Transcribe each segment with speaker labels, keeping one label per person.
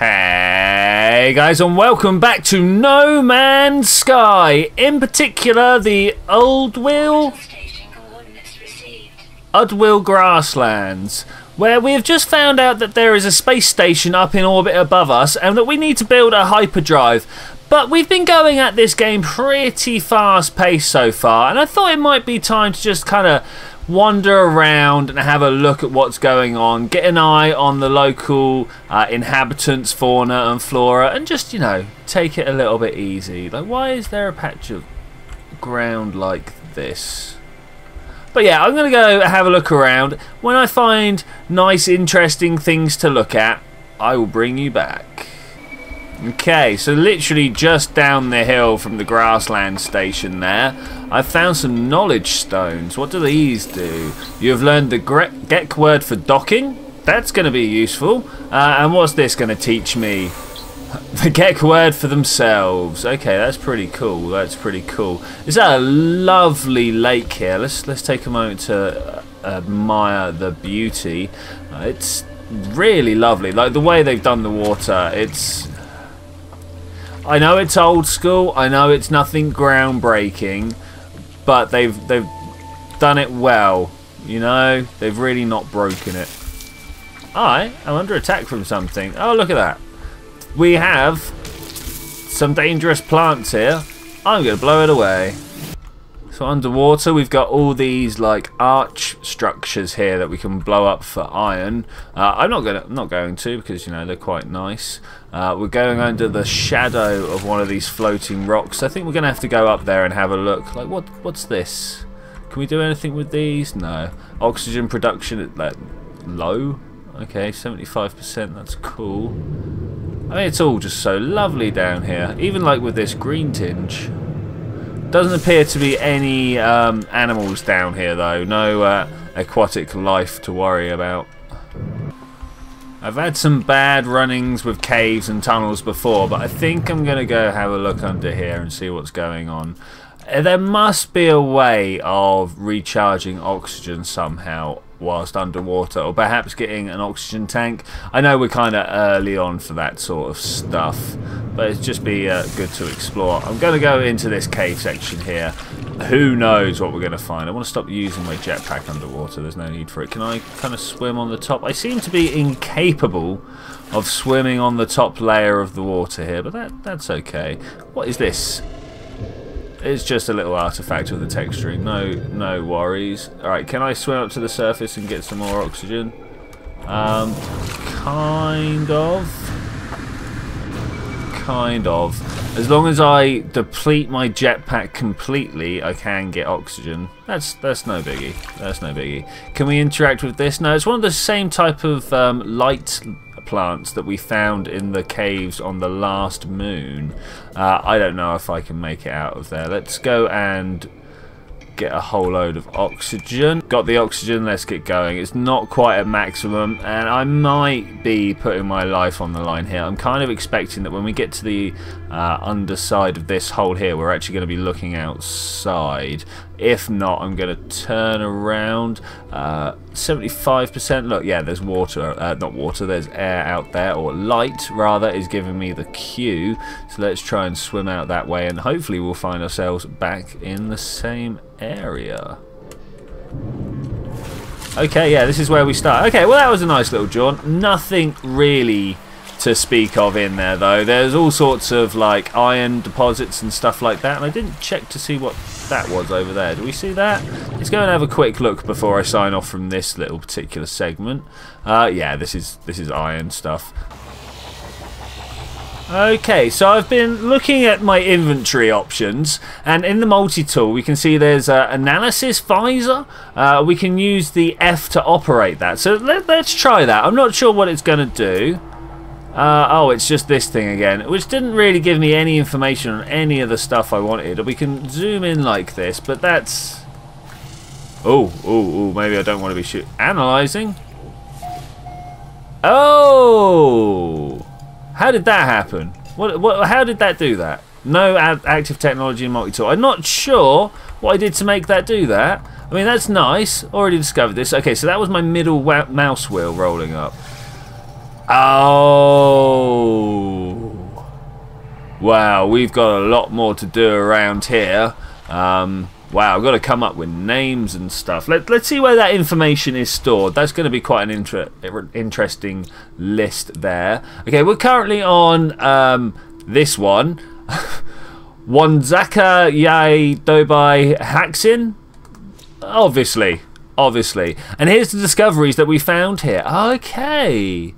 Speaker 1: Hey guys and welcome back to No Man's Sky, in particular the Old Oldwill, Udwill Grasslands, where we have just found out that there is a space station up in orbit above us and that we need to build a hyperdrive. But we've been going at this game pretty fast paced so far and I thought it might be time to just kind of wander around and have a look at what's going on, get an eye on the local uh, inhabitants, fauna and flora, and just, you know, take it a little bit easy. Like, why is there a patch of ground like this? But yeah, I'm going to go have a look around. When I find nice, interesting things to look at, I will bring you back. Okay, so literally just down the hill from the grassland station there, I found some knowledge stones. What do these do? You have learned the Gek word for docking. That's going to be useful. Uh, and what's this going to teach me? The Gek word for themselves. Okay, that's pretty cool. That's pretty cool. Is that a lovely lake here? Let's let's take a moment to uh, admire the beauty. Uh, it's really lovely. Like the way they've done the water. It's I know it's old school. I know it's nothing groundbreaking, but they've they've done it well. You know, they've really not broken it. I am under attack from something. Oh, look at that. We have some dangerous plants here. I'm going to blow it away. So underwater we've got all these like arch structures here that we can blow up for iron. Uh, I'm not gonna not going to because you know they're quite nice. Uh, we're going under the shadow of one of these floating rocks. I think we're gonna have to go up there and have a look. Like what what's this? Can we do anything with these? No. Oxygen production at like low. Okay, 75%. That's cool. I mean, it's all just so lovely down here. Even like with this green tinge. Doesn't appear to be any um, animals down here though. No uh, aquatic life to worry about. I've had some bad runnings with caves and tunnels before, but I think I'm going to go have a look under here and see what's going on. Uh, there must be a way of recharging oxygen somehow whilst underwater, or perhaps getting an oxygen tank. I know we're kind of early on for that sort of stuff, but it'd just be uh, good to explore. I'm going to go into this cave section here. Who knows what we're going to find. I want to stop using my jetpack underwater. There's no need for it. Can I kind of swim on the top? I seem to be incapable of swimming on the top layer of the water here, but that that's okay. What is this? It's just a little artifact with the texturing. No, no worries. All right, can I swim up to the surface and get some more oxygen? Um, kind of. Kind of. As long as I deplete my jetpack completely, I can get oxygen. That's that's no biggie. That's no biggie. Can we interact with this? No, it's one of the same type of um, light plants that we found in the caves on the last moon. Uh, I don't know if I can make it out of there. Let's go and get a whole load of oxygen. Got the oxygen, let's get going. It's not quite at maximum, and I might be putting my life on the line here. I'm kind of expecting that when we get to the uh, underside of this hole here, we're actually going to be looking outside. If not, I'm going to turn around. 75%, uh, look, yeah, there's water, uh, not water, there's air out there, or light, rather, is giving me the cue. So let's try and swim out that way, and hopefully we'll find ourselves back in the same area. Okay, yeah, this is where we start. Okay, well, that was a nice little jaunt. Nothing really to speak of in there though. There's all sorts of like iron deposits and stuff like that and I didn't check to see what that was over there. Do we see that? Let's go and have a quick look before I sign off from this little particular segment. Uh, yeah, this is this is iron stuff. Okay, so I've been looking at my inventory options, and in the multi-tool we can see there's an analysis visor. Uh, we can use the F to operate that. So let, us try that. I'm not sure what it's going to do. Uh, oh, it's just this thing again, which didn't really give me any information on any of the stuff I wanted. We can zoom in like this, but that's... Oh, oh, oh, maybe I don't want to be shoot... Analyzing? Oh! How did that happen? What, what, how did that do that? No active technology in multi-tool. I'm not sure what I did to make that do that. I mean, that's nice. Already discovered this. Okay, so that was my middle mouse wheel rolling up. Oh, Wow, we've got a lot more to do around here. Um, wow, I've got to come up with names and stuff. Let, let's see where that information is stored. That's going to be quite an inter interesting list there. Okay, we're currently on um, this one. Wanzaka Yai Dobai Haxin? Obviously. Obviously. And here's the discoveries that we found here. Okay.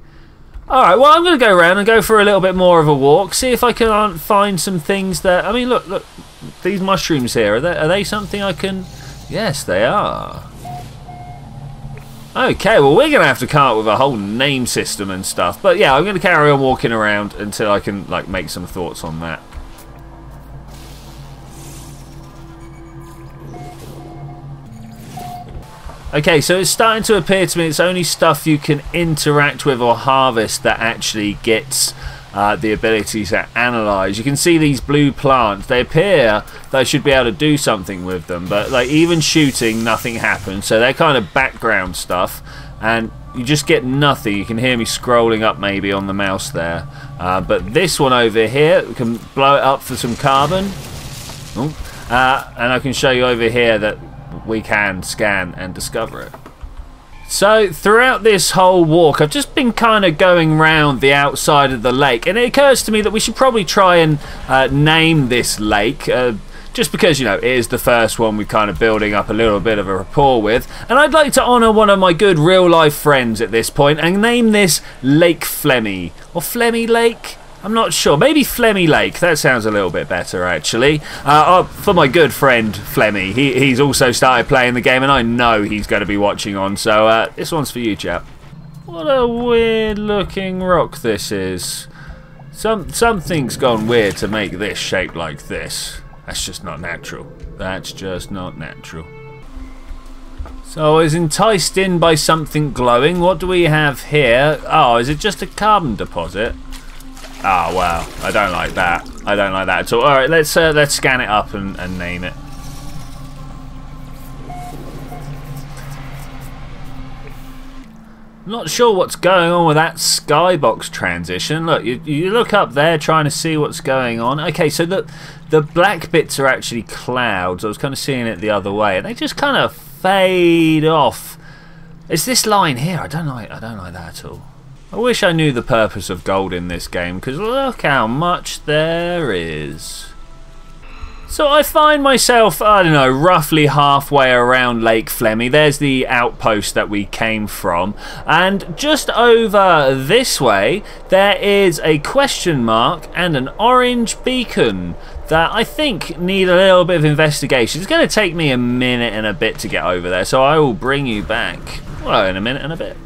Speaker 1: Alright, well I'm going to go around and go for a little bit more of a walk. See if I can uh, find some things that... I mean, look, look. These mushrooms here, are they, are they something I can... Yes, they are. Okay, well we're going to have to come up with a whole name system and stuff. But yeah, I'm going to carry on walking around until I can like make some thoughts on that. Okay, so it's starting to appear to me it's only stuff you can interact with or harvest that actually gets uh, the ability to analyze. You can see these blue plants. They appear I should be able to do something with them, but like even shooting, nothing happens. So they're kind of background stuff, and you just get nothing. You can hear me scrolling up maybe on the mouse there. Uh, but this one over here, we can blow it up for some carbon. Uh, and I can show you over here that we can scan and discover it. So throughout this whole walk I've just been kind of going round the outside of the lake and it occurs to me that we should probably try and uh, name this lake uh, just because you know it is the first one we're kind of building up a little bit of a rapport with and I'd like to honour one of my good real life friends at this point and name this Lake Flemmy or Flemmy Lake I'm not sure. Maybe Flemmy Lake. That sounds a little bit better, actually. Uh, oh, for my good friend Flemmy, he, he's also started playing the game, and I know he's going to be watching on. So uh, this one's for you, chap. What a weird-looking rock this is. Some something's gone weird to make this shape like this. That's just not natural. That's just not natural. So I was enticed in by something glowing. What do we have here? Oh, is it just a carbon deposit? Oh wow, I don't like that. I don't like that at all. All right, let's uh, let's scan it up and, and name it. Not sure what's going on with that skybox transition. Look, you, you look up there trying to see what's going on. Okay, so the the black bits are actually clouds. I was kind of seeing it the other way, and they just kind of fade off. It's this line here. I don't like. I don't like that at all. I wish I knew the purpose of gold in this game, because look how much there is. So I find myself, I don't know, roughly halfway around Lake Flemmy. There's the outpost that we came from. And just over this way, there is a question mark and an orange beacon that I think need a little bit of investigation. It's going to take me a minute and a bit to get over there, so I will bring you back, well, in a minute and a bit.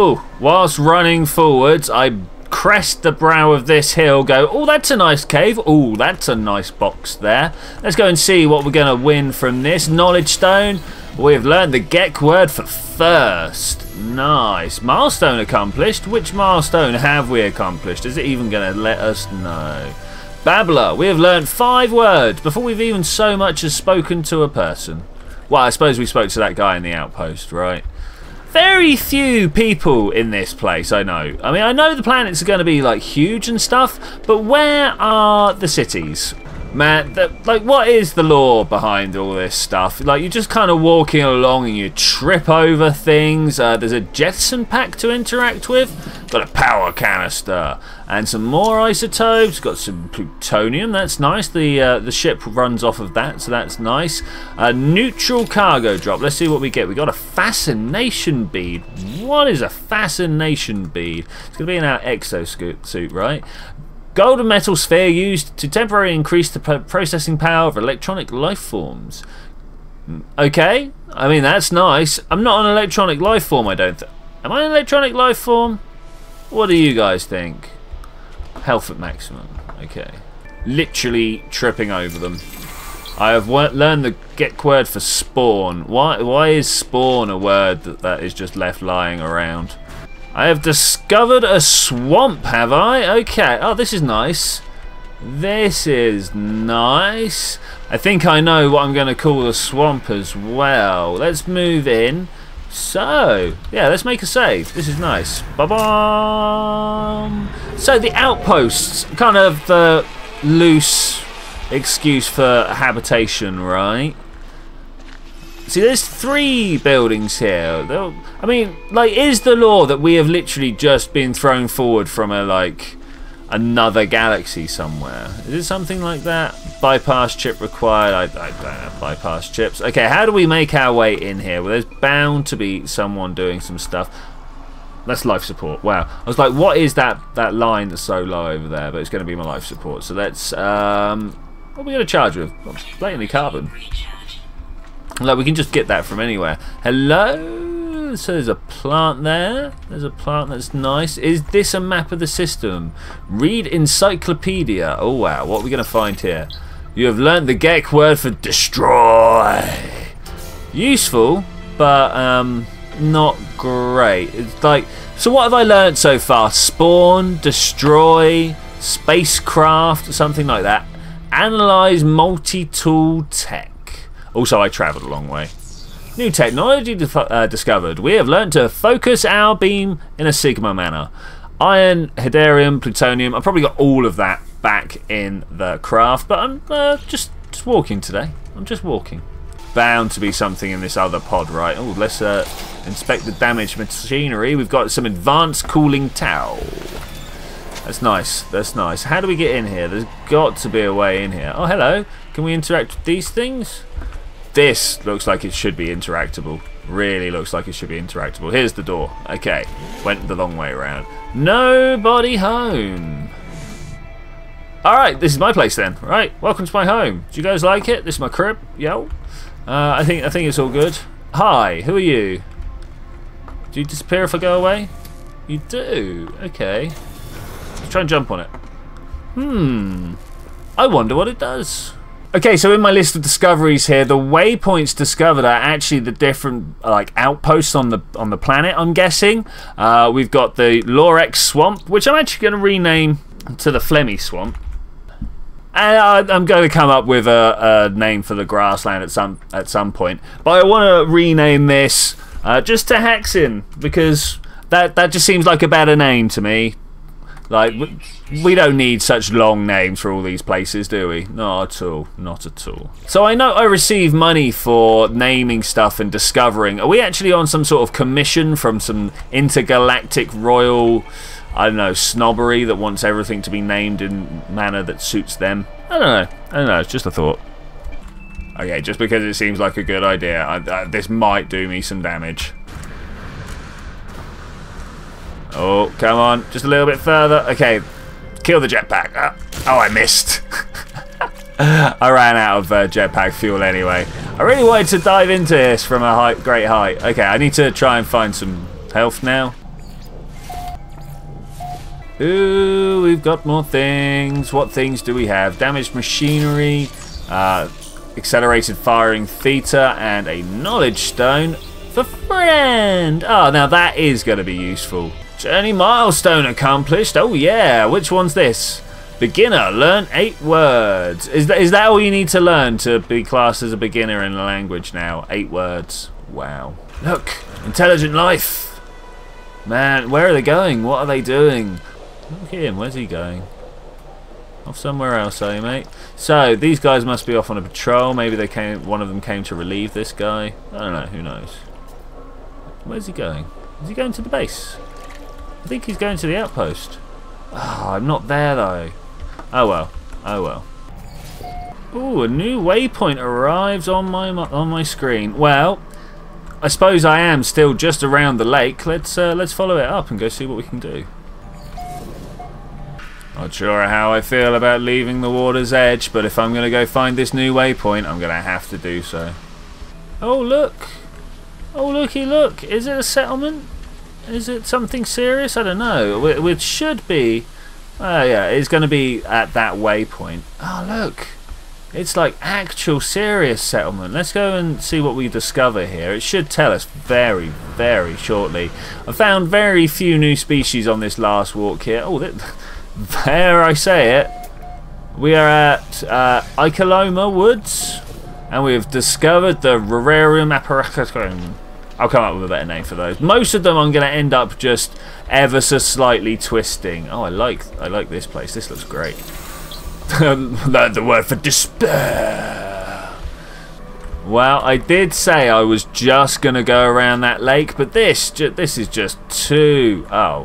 Speaker 1: Oh, whilst running forwards, I crest the brow of this hill, go, oh, that's a nice cave. Oh, that's a nice box there. Let's go and see what we're going to win from this. Knowledge stone. We've learned the Gek word for thirst. Nice. Milestone accomplished. Which milestone have we accomplished? Is it even going to let us know? Babbler. We have learned five words before we've even so much as spoken to a person. Well, I suppose we spoke to that guy in the outpost, right? Very few people in this place, I know. I mean, I know the planets are going to be, like, huge and stuff, but where are the cities? Man, like, what is the law behind all this stuff? Like, you're just kind of walking along and you trip over things. Uh, there's a Jetson pack to interact with. Got a power canister and some more isotopes. Got some plutonium. That's nice. The uh, the ship runs off of that, so that's nice. A neutral cargo drop. Let's see what we get. We got a fascination bead. What is a fascination bead? It's to be in our exosuit, right? Golden metal sphere used to temporarily increase the processing power of electronic life forms. Mm, okay, I mean that's nice. I'm not an electronic life form, I don't Am I an electronic life form? What do you guys think? Health at maximum. Okay. Literally tripping over them. I have learned the Gek word for spawn. Why, why is spawn a word that, that is just left lying around? I have discovered a swamp, have I? Okay. Oh, this is nice. This is nice. I think I know what I'm going to call the swamp as well. Let's move in. So, yeah, let's make a save. This is nice. Ba-bum. So the outposts, kind of the loose excuse for habitation, right? See, there's three buildings here. I mean, like, is the law that we have literally just been thrown forward from a, like, another galaxy somewhere? Is it something like that? Bypass chip required. I, I don't have bypass chips. Okay, how do we make our way in here? Well, there's bound to be someone doing some stuff. That's life support. Wow. I was like, what is that that line that's so low over there? But it's going to be my life support. So let's... Um, what are we going to charge with? Blatantly carbon. Like, we can just get that from anywhere. Hello? So there's a plant there. There's a plant that's nice. Is this a map of the system? Read encyclopedia. Oh, wow. What are we going to find here? You have learned the Gek word for destroy. Useful, but um, not great. It's like, so what have I learned so far? Spawn, destroy, spacecraft, something like that. Analyze multi-tool tech. Also, I travelled a long way. New technology uh, discovered. We have learnt to focus our beam in a sigma manner. Iron, heridium, plutonium. I've probably got all of that back in the craft, but I'm uh, just just walking today. I'm just walking. Bound to be something in this other pod, right? Oh, let's uh, inspect the damaged machinery. We've got some advanced cooling towel. That's nice. That's nice. How do we get in here? There's got to be a way in here. Oh, hello. Can we interact with these things? This looks like it should be interactable. Really looks like it should be interactable. Here's the door. Okay. Went the long way around. Nobody home. Alright, this is my place then. Right, welcome to my home. Do you guys like it? This is my crib. Yo. Uh, I think I think it's all good. Hi, who are you? Do you disappear if I go away? You do. Okay. Let's try and jump on it. Hmm. I wonder what it does. Okay, so in my list of discoveries here, the waypoints discovered are actually the different like outposts on the on the planet. I'm guessing. Uh, we've got the Lorex Swamp, which I'm actually going to rename to the Flemmy Swamp. And I'm going to come up with a, a, name for the grassland at some at some point. But I want to rename this uh, just to Haxin because that that just seems like a better name to me. Like we don't need such long names for all these places, do we? Not at all. Not at all. So I know I receive money for naming stuff and discovering. Are we actually on some sort of commission from some intergalactic royal? I don't know, snobbery that wants everything to be named in manner that suits them. I don't know. I don't know. It's just a thought. Okay, just because it seems like a good idea, I, uh, this might do me some damage. Oh, come on. Just a little bit further. Okay, kill the jetpack. Uh, oh, I missed. I ran out of uh, jetpack fuel anyway. I really wanted to dive into this from a great height. Okay, I need to try and find some health now. Ooh, we've got more things. What things do we have? Damaged machinery, uh, accelerated firing theta, and a knowledge stone for friend. Oh, now that is going to be useful. Journey milestone accomplished. Oh yeah, which one's this? Beginner, learn eight words. Is that, is that all you need to learn to be classed as a beginner in a language now? Eight words. Wow. Look, intelligent life. Man, where are they going? What are they doing? Look at him, where's he going? Off somewhere else, are you, mate? So, these guys must be off on a patrol. Maybe they came. one of them came to relieve this guy. I don't know, who knows. Where's he going? Is he going to the base? I think he's going to the outpost. Oh, I'm not there, though. Oh, well. Oh, well. Ooh, a new waypoint arrives on my on my screen. Well, I suppose I am still just around the lake. Let's uh, let's follow it up and go see what we can do. Not sure how I feel about leaving the water's edge, but if I'm going to go find this new waypoint, I'm going to have to do so. Oh, look. Oh, looky, look. Is it a settlement? Is it something serious? I don't know. Which should be... Oh, yeah, it's going to be at that waypoint. Oh, look. It's like actual serious settlement. Let's go and see what we discover here. It should tell us very, very shortly. I found very few new species on this last walk here. Oh, that... There I say it. We are at uh, Icoloma Woods, and we have discovered the Rararium apparatus. I'll come up with a better name for those. Most of them I'm going to end up just ever so slightly twisting. Oh, I like I like this place. This looks great. Learn the word for despair. Well, I did say I was just going to go around that lake, but this this is just too... Oh.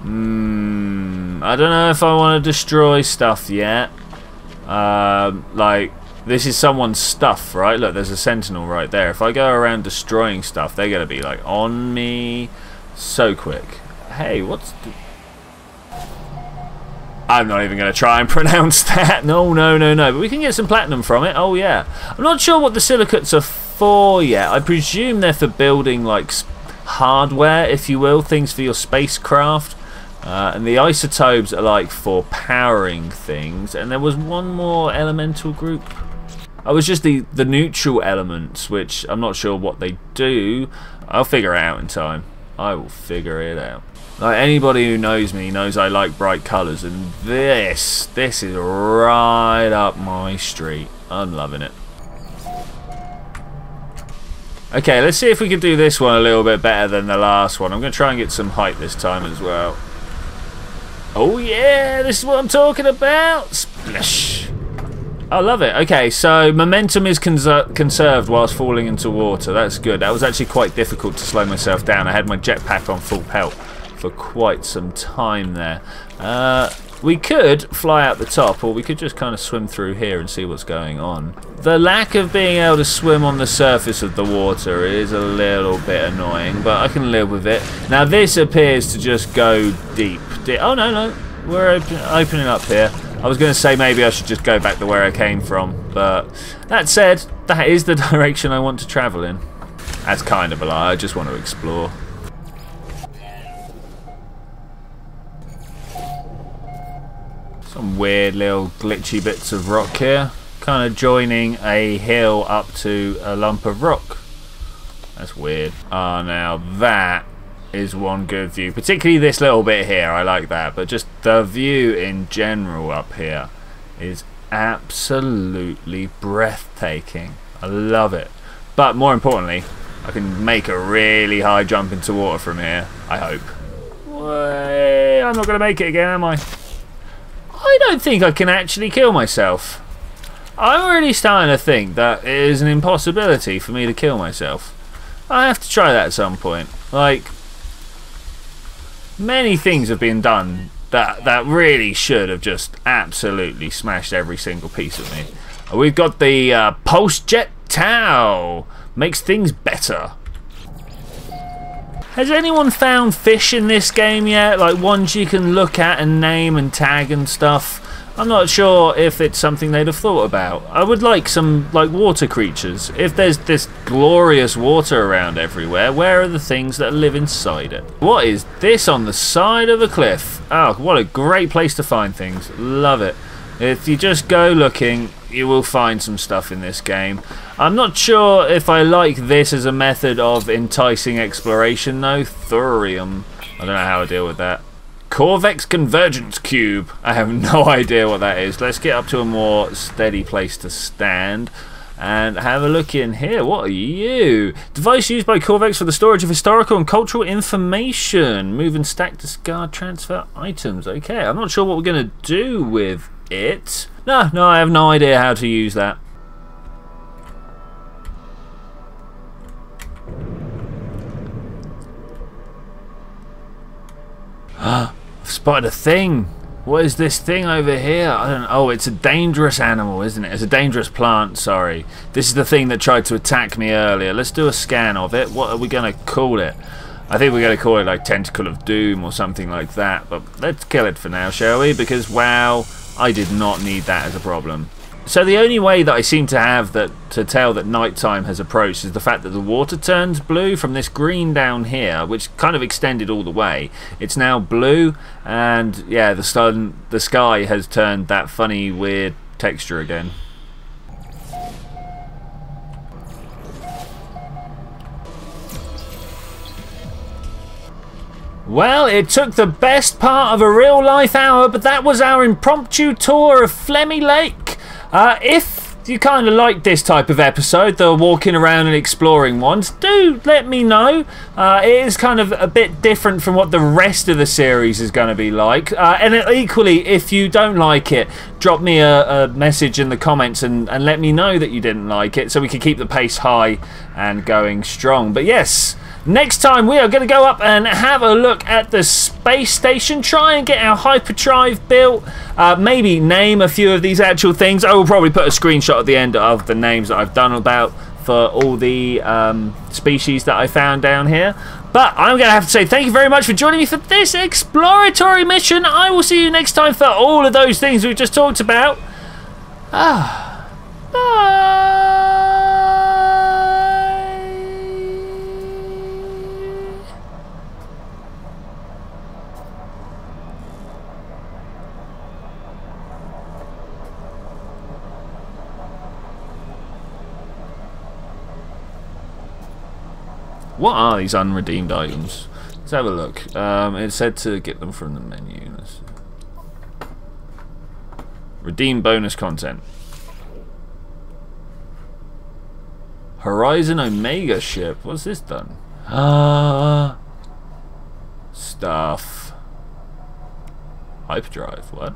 Speaker 1: Hmm. I don't know if I want to destroy stuff yet. Um, like, this is someone's stuff, right? Look, there's a sentinel right there. If I go around destroying stuff, they're going to be, like, on me so quick. Hey, what's... I'm not even going to try and pronounce that. No, no, no, no. But we can get some platinum from it. Oh, yeah. I'm not sure what the silicates are for yet. I presume they're for building, like, hardware, if you will. Things for your spacecraft. Uh, and the isotopes are, like, for powering things. And there was one more elemental group. Oh, I was just the, the neutral elements, which I'm not sure what they do. I'll figure it out in time. I will figure it out. Like anybody who knows me knows I like bright colours and this, this is right up my street. I'm loving it. Okay, let's see if we can do this one a little bit better than the last one. I'm going to try and get some height this time as well. Oh yeah, this is what I'm talking about. Splash. I love it. Okay, so momentum is conser conserved whilst falling into water. That's good. That was actually quite difficult to slow myself down. I had my jetpack on full pelt for quite some time there. Uh, we could fly out the top or we could just kind of swim through here and see what's going on. The lack of being able to swim on the surface of the water is a little bit annoying, but I can live with it. Now this appears to just go deep. oh no, no, we're open opening up here. I was going to say maybe I should just go back to where I came from, but that said, that is the direction I want to travel in. That's kind of a lie, I just want to explore. Some weird little glitchy bits of rock here. Kind of joining a hill up to a lump of rock. That's weird. Ah, oh, now that is one good view. Particularly this little bit here, I like that. But just the view in general up here is absolutely breathtaking. I love it. But more importantly, I can make a really high jump into water from here, I hope. I'm not going to make it again, am I? I don't think I can actually kill myself. I'm really starting to think that it is an impossibility for me to kill myself. I have to try that at some point. Like, many things have been done that that really should have just absolutely smashed every single piece of me. We've got the uh, Pulse Jet Tau. Makes things better. Has anyone found fish in this game yet? Like ones you can look at and name and tag and stuff? I'm not sure if it's something they'd have thought about. I would like some like water creatures. If there's this glorious water around everywhere, where are the things that live inside it? What is this on the side of a cliff? Oh, what a great place to find things. Love it. If you just go looking, you will find some stuff in this game. I'm not sure if I like this as a method of enticing exploration though. Thorium. I don't know how to deal with that. Korvax Convergence Cube. I have no idea what that is. Let's get up to a more steady place to stand and have a look in here. What are you? Device used by Korvax for the storage of historical and cultural information. Move and stack, discard, transfer items. Okay, I'm not sure what we're going to do with it. No, no, I have no idea how to use that. Ah. I've spotted a thing. What is this thing over here? I don't know. Oh, it's a dangerous animal, isn't it? It's a dangerous plant, sorry. This is the thing that tried to attack me earlier. Let's do a scan of it. What are we going to call it? I think we're going to call it like Tentacle of Doom or something like that. But let's kill it for now, shall we? Because, wow, I did not need that as a problem. So the only way that I seem to have that to tell that nighttime has approached is the fact that the water turns blue from this green down here, which kind of extended all the way. It's now blue, and yeah, the sun, the sky has turned that funny, weird texture again. Well, it took the best part of a real life hour, but that was our impromptu tour of Flemmy Lake. Uh, if you kind of like this type of episode, the walking around and exploring ones, do let me know. Uh, it is kind of a bit different from what the rest of the series is going to be like. Uh, and equally, if you don't like it, drop me a, a message in the comments and, and let me know that you didn't like it so we can keep the pace high and going strong. But yes, Next time we are going to go up and have a look at the space station, try and get our hyperdrive built, uh, maybe name a few of these actual things. I will probably put a screenshot at the end of the names that I've done about for all the um, species that I found down here. But I'm going to have to say thank you very much for joining me for this exploratory mission. I will see you next time for all of those things we've just talked about. Ah, bye. What are these unredeemed items? Let's have a look. Um, it said to get them from the menu. Redeem bonus content. Horizon Omega ship. What's this done? Ah. Uh, stuff. Hyperdrive. What?